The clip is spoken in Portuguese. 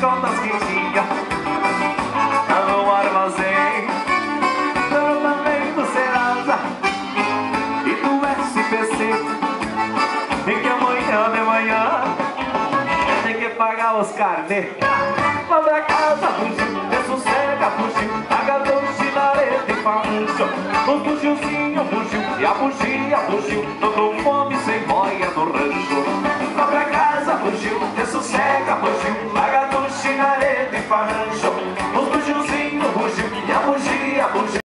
contas que tinha tá no armazém do Serasa e do SPC e que amanhã de manhã tem que pagar os carnê Vai pra casa, fugir, dessossega, fugir Agador, e faúcho Um fugiozinho, fugiu, e a bugia fugiu. Todo mundo farranjão. Nos bujuzinho, bujo, minha bugia, bugia.